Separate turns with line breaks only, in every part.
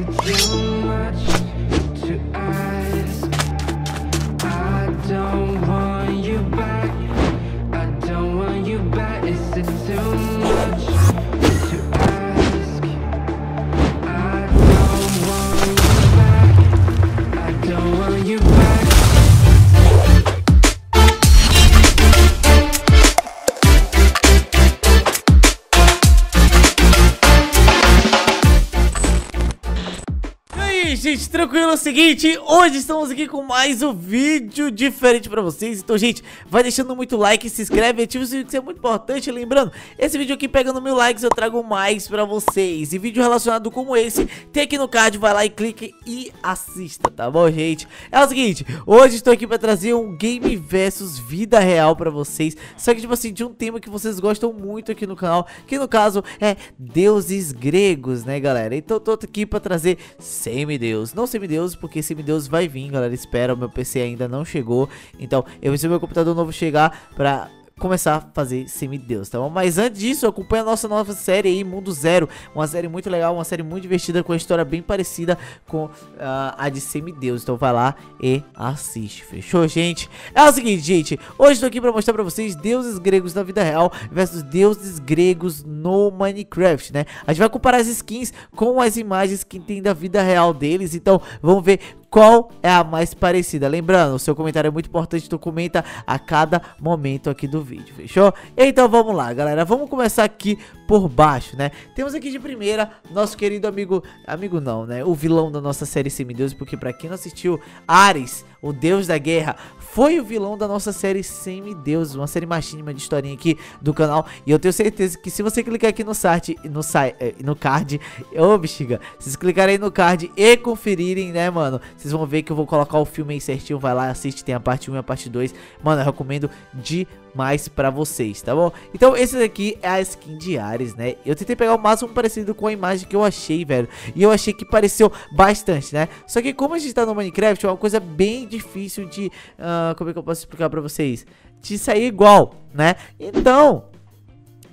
it too much to ask? Gente, tranquilo, é o seguinte, hoje estamos aqui com mais um vídeo diferente pra vocês Então, gente, vai deixando muito like, se inscreve, ativa o sininho que é muito importante Lembrando, esse vídeo aqui pegando mil likes eu trago mais pra vocês E vídeo relacionado como esse, tem aqui no card, vai lá e clique e assista, tá bom, gente? É o seguinte, hoje estou aqui pra trazer um game versus vida real pra vocês Só que, tipo assim, de um tema que vocês gostam muito aqui no canal Que no caso é deuses gregos, né, galera? Então, tô aqui pra trazer semideus semideus. Não semideus, porque semideus vai vir, galera. Espera, o meu PC ainda não chegou. Então, eu ver meu computador novo chegar pra começar a fazer semideus, tá bom? Mas antes disso, acompanha a nossa nova série aí, Mundo Zero, uma série muito legal, uma série muito divertida, com uma história bem parecida com uh, a de semideus, então vai lá e assiste, fechou, gente? É o seguinte, gente, hoje estou aqui para mostrar para vocês deuses gregos na vida real versus deuses gregos no Minecraft, né? A gente vai comparar as skins com as imagens que tem da vida real deles, então vamos ver qual é a mais parecida. Lembrando, o seu comentário é muito importante, tu comenta a cada momento aqui do vídeo, fechou? Então vamos lá, galera, vamos começar aqui por baixo, né? Temos aqui de primeira nosso querido amigo, amigo não, né? O vilão da nossa série Semideus, porque pra quem não assistiu, Ares, o deus da guerra, foi o vilão da nossa série Semideus, uma série machinima de historinha aqui do canal. E eu tenho certeza que se você clicar aqui no site, no, eh, no card, ô bexiga, se vocês clicarem no card e conferirem, né, mano, vocês vão ver que eu vou colocar o filme aí certinho, vai lá, assiste, tem a parte 1 e a parte 2. Mano, eu recomendo demais pra vocês, tá bom? Então, esse daqui é a skin de Ares, né? Eu tentei pegar o máximo parecido com a imagem que eu achei, velho. E eu achei que pareceu bastante, né? Só que como a gente tá no Minecraft, é uma coisa bem difícil de... Uh, como é que eu posso explicar pra vocês? De sair igual, né? Então,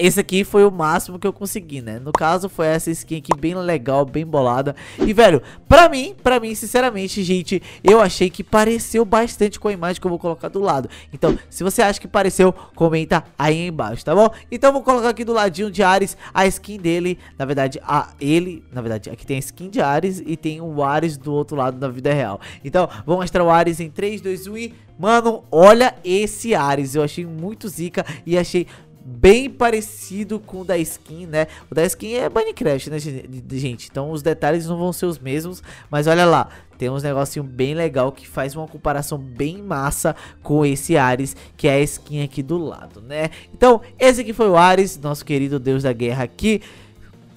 esse aqui foi o máximo que eu consegui, né? No caso, foi essa skin aqui bem legal, bem bolada. E, velho, pra mim, pra mim, sinceramente, gente, eu achei que pareceu bastante com a imagem que eu vou colocar do lado. Então, se você acha que pareceu, comenta aí embaixo, tá bom? Então, vou colocar aqui do ladinho de Ares a skin dele. Na verdade, a ele, na verdade, aqui tem a skin de Ares e tem o Ares do outro lado da vida real. Então, vou mostrar o Ares em 3, 2, 1 e... Mano, olha esse Ares, eu achei muito zica e achei bem parecido com o da skin, né? O da skin é Minecraft, né, gente? Então os detalhes não vão ser os mesmos, mas olha lá, tem uns negocinho bem legal que faz uma comparação bem massa com esse Ares, que é a skin aqui do lado, né? Então, esse aqui foi o Ares, nosso querido deus da guerra aqui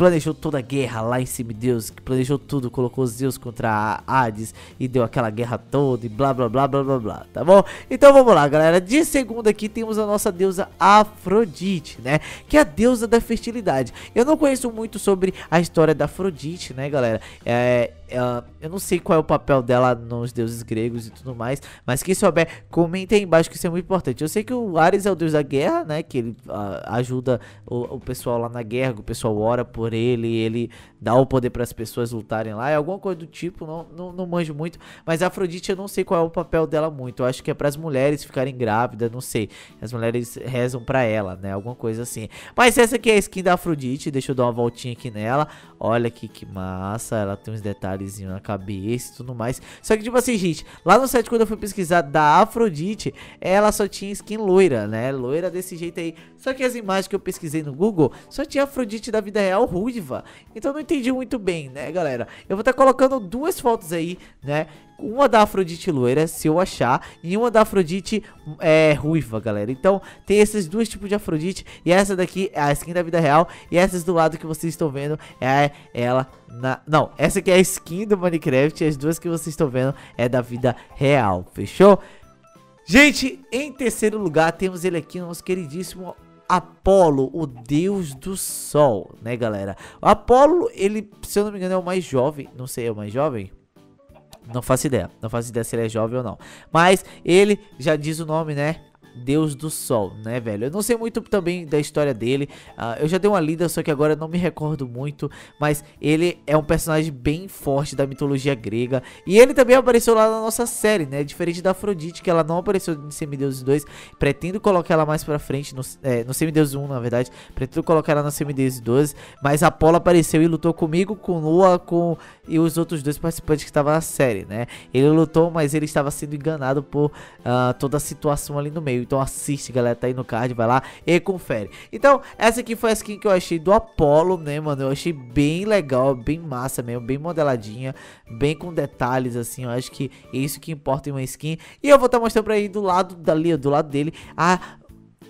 planejou toda a guerra lá em cima de Deus, que planejou tudo, colocou Zeus contra Hades e deu aquela guerra toda e blá blá blá blá blá blá, tá bom? Então vamos lá, galera. De segunda aqui temos a nossa deusa Afrodite, né? Que é a deusa da fertilidade. Eu não conheço muito sobre a história da Afrodite, né, galera? É, ela, eu não sei qual é o papel dela nos deuses gregos e tudo mais, mas quem souber, comenta aí embaixo que isso é muito importante. Eu sei que o Ares é o deus da guerra, né? Que ele uh, ajuda o, o, pessoal lá na guerra, o pessoal ora por ele, ele dá o poder para as pessoas lutarem lá, é alguma coisa do tipo, não, não, não manjo muito. Mas a Afrodite eu não sei qual é o papel dela muito. Eu acho que é para as mulheres ficarem grávidas, não sei. As mulheres rezam para ela, né? Alguma coisa assim. Mas essa aqui é a skin da Afrodite, deixa eu dar uma voltinha aqui nela. Olha aqui que massa, ela tem uns detalhes detalhezinho na cabeça e tudo mais. Só que, tipo assim, gente, lá no site, quando eu fui pesquisar da Afrodite, ela só tinha skin loira, né? Loira desse jeito aí. Só que as imagens que eu pesquisei no Google só tinha Afrodite da vida real ruiva. Então eu não entendi muito bem, né, galera? Eu vou estar tá colocando duas fotos aí, né? Uma da Afrodite loira, se eu achar, e uma da Afrodite é, ruiva, galera. Então, tem esses dois tipos de Afrodite, e essa daqui é a skin da vida real, e essas do lado que vocês estão vendo é ela na... Não, essa aqui é a skin do Minecraft, e as duas que vocês estão vendo é da vida real, fechou? Gente, em terceiro lugar temos ele aqui, nosso queridíssimo Apolo, o deus do sol, né, galera? Apolo, ele, se eu não me engano, é o mais jovem, não sei, é o mais jovem? Não faço ideia. Não faço ideia se ele é jovem ou não. Mas ele já diz o nome, né? Deus do sol, né, velho? Eu não sei muito também da história dele, uh, eu já dei uma lida, só que agora não me recordo muito, mas ele é um personagem bem forte da mitologia grega, e ele também apareceu lá na nossa série, né, diferente da Afrodite, que ela não apareceu em Semideuses 2, pretendo colocar ela mais pra frente, no, é, no Semideuses 1, na verdade, pretendo colocar ela no Semideuses 2, mas Apolo apareceu e lutou comigo, com Lua, com e os outros dois participantes que estavam na série, né? Ele lutou, mas ele estava sendo enganado por uh, toda a situação ali no meio. Então assiste, galera, tá aí no card, vai lá e confere. Então, essa aqui foi a skin que eu achei do Apollo, né, mano? Eu achei bem legal, bem massa mesmo, bem modeladinha, bem com detalhes, assim. Eu acho que é isso que importa em uma skin. E eu vou estar tá mostrando pra aí do lado dali, do lado dele, a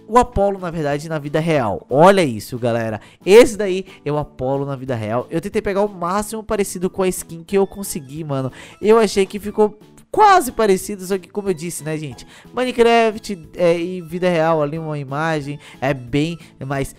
o Apollo, na verdade, na vida real. Olha isso, galera. Esse daí é o Apollo na vida real. Eu tentei pegar o máximo parecido com a skin que eu consegui, mano. Eu achei que ficou quase parecido, só que como eu disse, né, gente? Minecraft é, e vida real ali, uma imagem é bem mais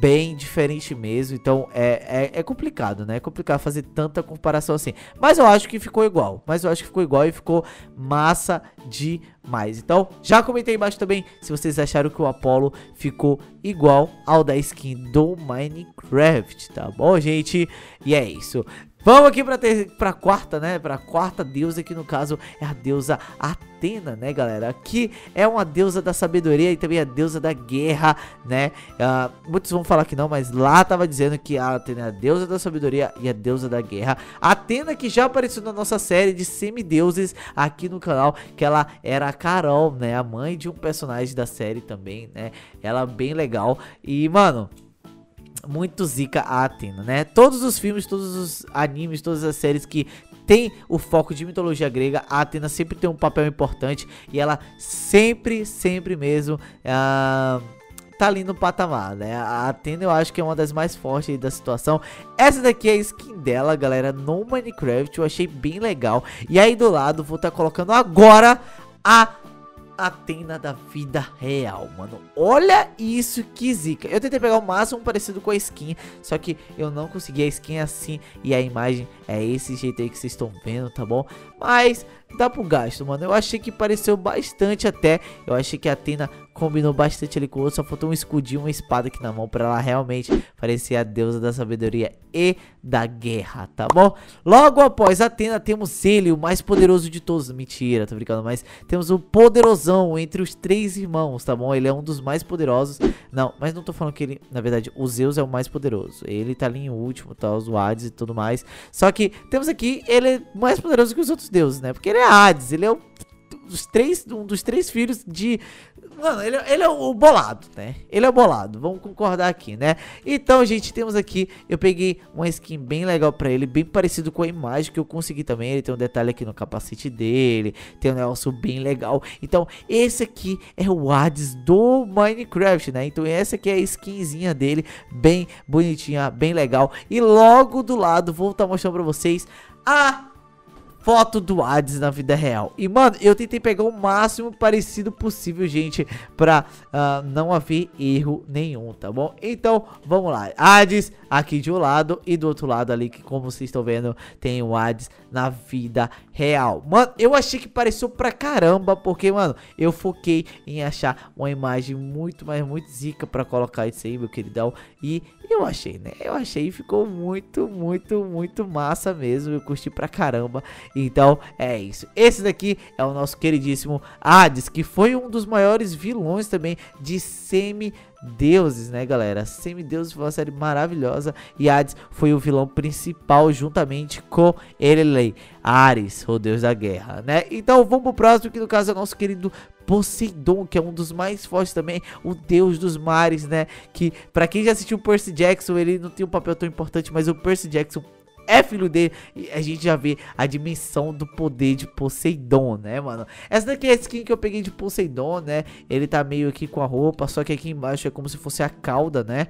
bem diferente mesmo. Então é, é, é, complicado, né? É complicado fazer tanta comparação assim. Mas eu acho que ficou igual. Mas eu acho que ficou igual e ficou massa demais. Então já comentei embaixo também se vocês acharam que o Apollo ficou igual ao da skin do Minecraft, tá bom, gente? E é isso. Vamos aqui pra, ter, pra quarta, né? Pra quarta deusa, que no caso é a deusa Atena, né, galera? Que é uma deusa da sabedoria e também a deusa da guerra, né? Uh, muitos vão falar que não, mas lá tava dizendo que a Atena é a deusa da sabedoria e a deusa da guerra. Atena que já apareceu na nossa série de semideuses aqui no canal, que ela era a Carol, né? A mãe de um personagem da série também, né? Ela bem legal. E, mano, muito zica a Atena, né? Todos os filmes, todos os animes, todas as séries que tem o foco de mitologia grega, a Atena sempre tem um papel importante e ela sempre, sempre mesmo uh, tá ali no patamar, né? A Atena eu acho que é uma das mais fortes da situação. Essa daqui é a skin dela, galera, no Minecraft, eu achei bem legal. E aí do lado vou estar tá colocando agora a Atena da vida real, mano. Olha isso que zica. Eu tentei pegar o máximo parecido com a skin, só que eu não consegui a skin assim e a imagem é esse jeito aí que vocês estão vendo, tá bom? Mas dá pro gasto, mano. Eu achei que pareceu bastante até. Eu achei que a Atena combinou bastante ali com o outro. Só faltou um escudinho, uma espada aqui na mão pra ela realmente parecer a deusa da sabedoria e da guerra, tá bom? Logo após Atena temos ele, o mais poderoso de todos. Mentira, tô brincando, mas temos o poderosão entre os três irmãos, tá bom? Ele é um dos mais poderosos. Não, mas não tô falando que ele, na verdade, o Zeus é o mais poderoso. Ele tá ali em último, tá? Os Hades e tudo mais. Só que temos aqui, ele é mais poderoso que os outros deuses, né? Porque ele é Hades, ele é o dos três, um dos três filhos de Mano, ele, ele, é o bolado, né? Ele é o bolado, vamos concordar aqui, né? Então, gente, temos aqui, eu peguei uma skin bem legal pra ele, bem parecido com a imagem que eu consegui também. Ele tem um detalhe aqui no capacete dele, tem um negócio bem legal. Então, esse aqui é o Hades do Minecraft, né? Então, essa aqui é a skinzinha dele, bem bonitinha, bem legal. E logo do lado, vou estar tá mostrando pra vocês a foto do Hades na vida real. E, mano, eu tentei pegar o máximo parecido possível, gente, pra uh, não haver erro nenhum, tá bom? Então, vamos lá. Hades aqui de um lado e do outro lado ali, que como vocês estão vendo, tem o Hades na vida real. Mano, eu achei que pareceu pra caramba, porque, mano, eu foquei em achar uma imagem muito, mas muito zica pra colocar isso aí, meu queridão. E eu achei, né? Eu achei e ficou muito, muito, muito massa mesmo. Eu curti pra caramba. Então, é isso. Esse daqui é o nosso queridíssimo Hades, que foi um dos maiores vilões também de semi deuses, né, galera? Semideuses foi uma série maravilhosa e Hades foi o vilão principal juntamente com Elelei, Ares, o deus da guerra, né? Então vamos pro próximo, que no caso é o nosso querido Poseidon, que é um dos mais fortes também, o deus dos mares, né? Que para quem já assistiu Percy Jackson, ele não tem um papel tão importante, mas o Percy Jackson é filho dele. E a gente já vê a dimensão do poder de Poseidon, né, mano? Essa daqui é a skin que eu peguei de Poseidon, né? Ele tá meio aqui com a roupa, só que aqui embaixo é como se fosse a cauda, né?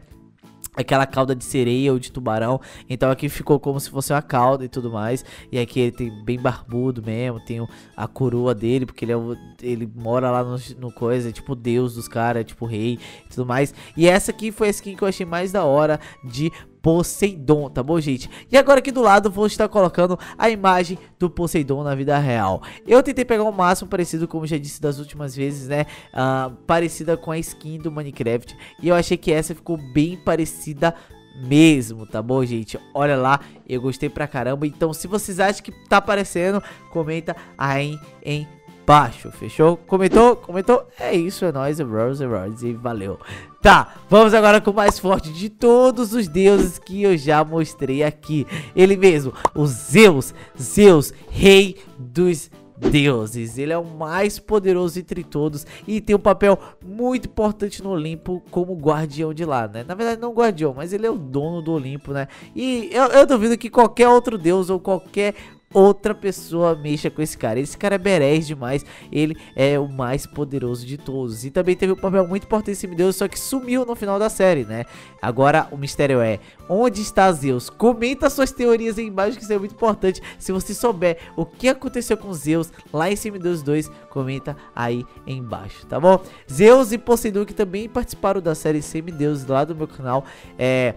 aquela cauda de sereia ou de tubarão. Então aqui ficou como se fosse uma cauda e tudo mais. E aqui ele tem bem barbudo mesmo, tem a coroa dele, porque ele, é o, ele mora lá no, no coisa, é tipo deus dos caras, é tipo rei e tudo mais. E essa aqui foi a skin que eu achei mais da hora de Poseidon, tá bom, gente? E agora aqui do lado vou estar colocando a imagem do Poseidon na vida real. Eu tentei pegar o máximo parecido, como já disse das últimas vezes, né? Uh, parecida com a skin do Minecraft. E eu achei que essa ficou bem parecida mesmo, tá bom, gente? Olha lá, eu gostei pra caramba. Então, se vocês acham que tá aparecendo, comenta aí em baixo, fechou? Comentou? Comentou? É isso, é nóis, é Rose, é Rose, e valeu. Tá, vamos agora com o mais forte de todos os deuses que eu já mostrei aqui. Ele mesmo, o Zeus, Zeus, rei dos deuses. Ele é o mais poderoso entre todos e tem um papel muito importante no Olimpo como guardião de lá, né? Na verdade, não guardião, mas ele é o dono do Olimpo, né? E eu, eu duvido que qualquer outro deus ou qualquer outra pessoa mexa com esse cara. Esse cara é berés demais, ele é o mais poderoso de todos. E também teve um papel muito importante em Semideus, só que sumiu no final da série, né? Agora o mistério é, onde está Zeus? Comenta suas teorias aí embaixo que isso é muito importante. Se você souber o que aconteceu com Zeus lá em Semideus 2, comenta aí embaixo, tá bom? Zeus e Poseidon que também participaram da série Semideus lá do meu canal, é...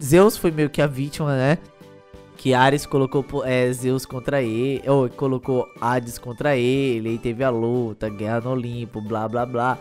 Zeus foi meio que a vítima, né? Que Ares colocou é, Zeus contra ele, ou colocou Hades contra ele, e teve a luta, guerra no Olimpo, blá blá blá.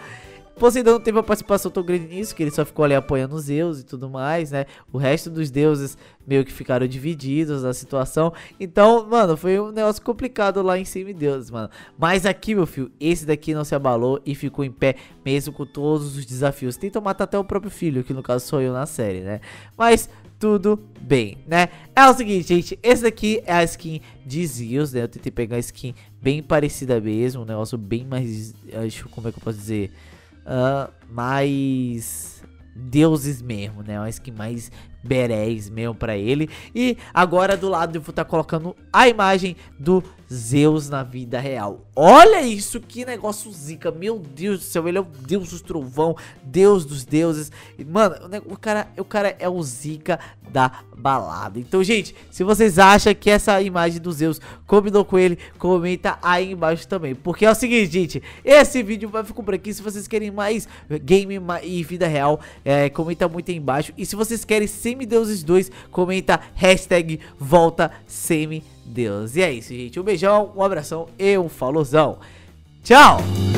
Poseidon não teve uma participação tão grande nisso, que ele só ficou ali apoiando Zeus e tudo mais, né? O resto dos deuses meio que ficaram divididos na situação. Então, mano, foi um negócio complicado lá em Deus, mano. Mas aqui, meu filho, esse daqui não se abalou e ficou em pé mesmo com todos os desafios. Tentou matar até o próprio filho, que no caso sou eu na série, né? Mas tudo bem, né? É o seguinte, gente, esse daqui é a skin de Zeus, né? Eu tentei pegar uma skin bem parecida mesmo, um negócio bem mais, acho, como é que eu posso dizer, uh, mais deuses mesmo, né? Uma skin mais berés mesmo pra ele. E agora do lado eu vou estar tá colocando a imagem do Zeus na vida real. Olha isso, que negócio zica. Meu Deus do céu, ele é o deus dos trovão, deus dos deuses. Mano, o cara, o cara é o zica da balada. Então, gente, se vocês acham que essa imagem do Zeus combinou com ele, comenta aí embaixo também. Porque é o seguinte, gente, esse vídeo vai ficar por aqui. Se vocês querem mais game e vida real, é, comenta muito aí embaixo. E se vocês querem Semideuses 2, comenta hashtag volta Semideus. E é isso, gente. Um beijão, um abração e um falozão. Tchau!